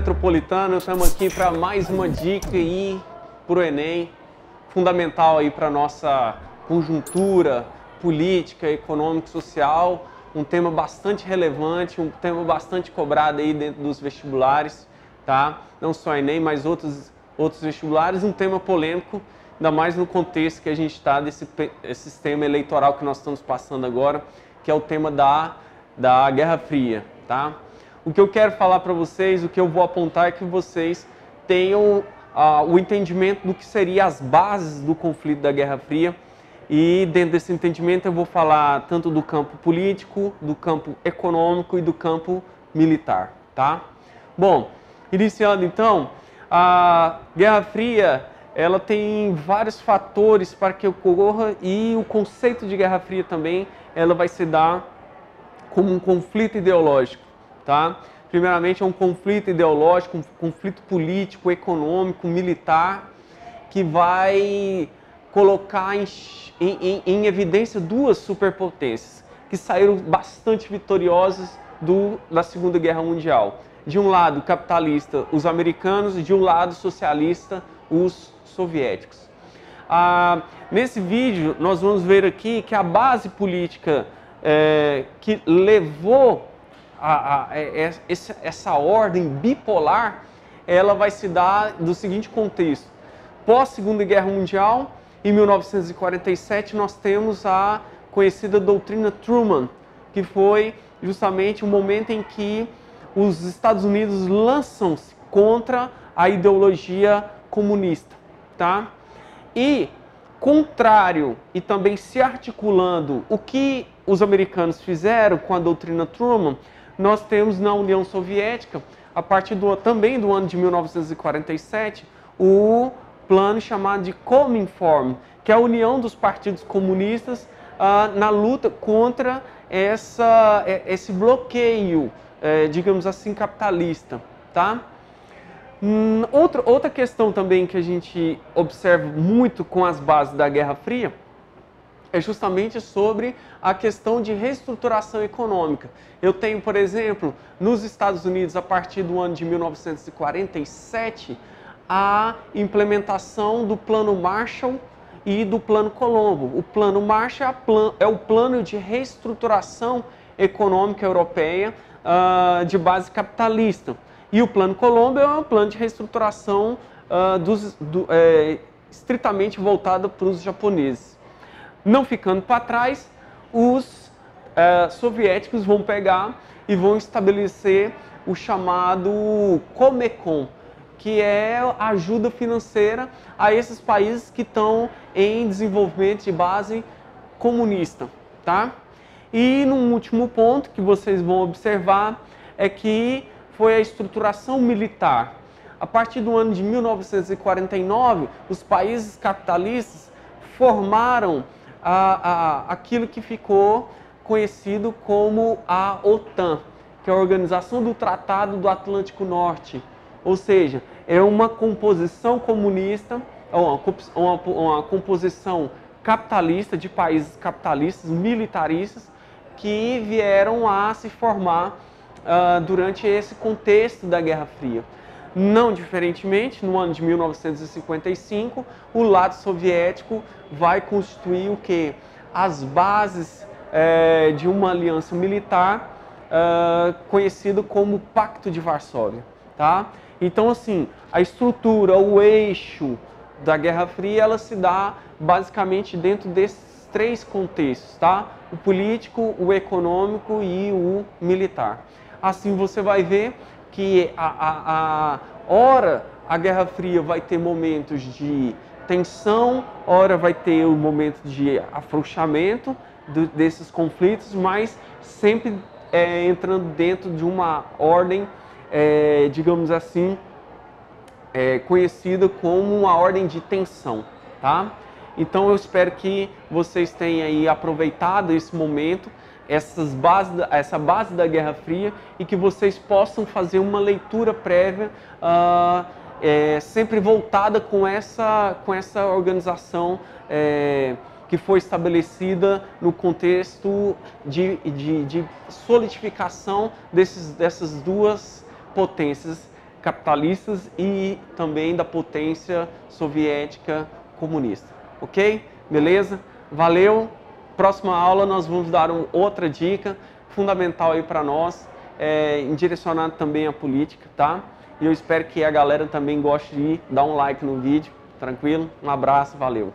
metropolitano, estamos aqui para mais uma dica aí para o Enem, fundamental aí para nossa conjuntura política, econômica, social, um tema bastante relevante, um tema bastante cobrado aí dentro dos vestibulares, tá? Não só Enem, mas outros outros vestibulares, um tema polêmico, ainda mais no contexto que a gente está desse esse sistema eleitoral que nós estamos passando agora, que é o tema da da Guerra Fria, tá? O que eu quero falar para vocês, o que eu vou apontar é que vocês tenham ah, o entendimento do que seriam as bases do conflito da Guerra Fria. E dentro desse entendimento eu vou falar tanto do campo político, do campo econômico e do campo militar, tá? Bom, iniciando então, a Guerra Fria ela tem vários fatores para que ocorra e o conceito de Guerra Fria também ela vai se dar como um conflito ideológico tá? Primeiramente é um conflito ideológico, um conflito político, econômico, militar, que vai colocar em, em, em evidência duas superpotências que saíram bastante vitoriosas do, da Segunda Guerra Mundial. De um lado capitalista, os americanos, e de um lado socialista, os soviéticos. Ah, nesse vídeo, nós vamos ver aqui que a base política é, que levou a, a, é, é, essa, essa ordem bipolar, ela vai se dar do seguinte contexto. Pós Segunda Guerra Mundial, em 1947, nós temos a conhecida doutrina Truman, que foi justamente o momento em que os Estados Unidos lançam-se contra a ideologia comunista, tá? E contrário e também se articulando o que os americanos fizeram com a doutrina Truman, nós temos na União Soviética, a partir do, também do ano de 1947, o plano chamado de Cominform, que é a união dos partidos comunistas ah, na luta contra essa, é, esse bloqueio, é, digamos assim, capitalista. Tá? Hum, outra, outra questão também que a gente observa muito com as bases da Guerra Fria é justamente sobre a questão de reestruturação econômica. Eu tenho, por exemplo, nos Estados Unidos, a partir do ano de 1947, a implementação do Plano Marshall e do Plano Colombo. O Plano Marshall é, é o plano de reestruturação econômica europeia uh, de base capitalista. E o Plano Colombo é um plano de reestruturação uh, dos, do, é, estritamente voltado para os japoneses. Não ficando para trás, os é, soviéticos vão pegar e vão estabelecer o chamado Comecon, que é ajuda financeira a esses países que estão em desenvolvimento de base comunista, tá? E num último ponto que vocês vão observar é que foi a estruturação militar. A partir do ano de 1949, os países capitalistas formaram a, a, aquilo que ficou conhecido como a OTAN, que é a Organização do Tratado do Atlântico Norte. Ou seja, é uma composição comunista, uma, uma, uma composição capitalista de países capitalistas, militaristas, que vieram a se formar uh, durante esse contexto da Guerra Fria. Não diferentemente, no ano de 1955, o lado soviético vai constituir o que? As bases é, de uma aliança militar é, conhecido como Pacto de Varsóvia. Tá? Então, assim, a estrutura, o eixo da Guerra Fria, ela se dá basicamente dentro desses três contextos, tá? O político, o econômico e o militar. Assim você vai ver que a, a, a hora a Guerra Fria vai ter momentos de tensão, hora vai ter o um momento de afrouxamento do, desses conflitos, mas sempre é, entrando dentro de uma ordem, é, digamos assim, é, conhecida como uma ordem de tensão, tá? Então eu espero que vocês tenham aí aproveitado esse momento essas bases, essa base da Guerra Fria e que vocês possam fazer uma leitura prévia uh, é, sempre voltada com essa, com essa organização é, que foi estabelecida no contexto de, de, de solidificação desses, dessas duas potências capitalistas e também da potência soviética comunista. Ok? Beleza? Valeu! Próxima aula nós vamos dar um, outra dica fundamental aí para nós, é, direcionado também à política, tá? E eu espero que a galera também goste de dar um like no vídeo, tranquilo? Um abraço, valeu!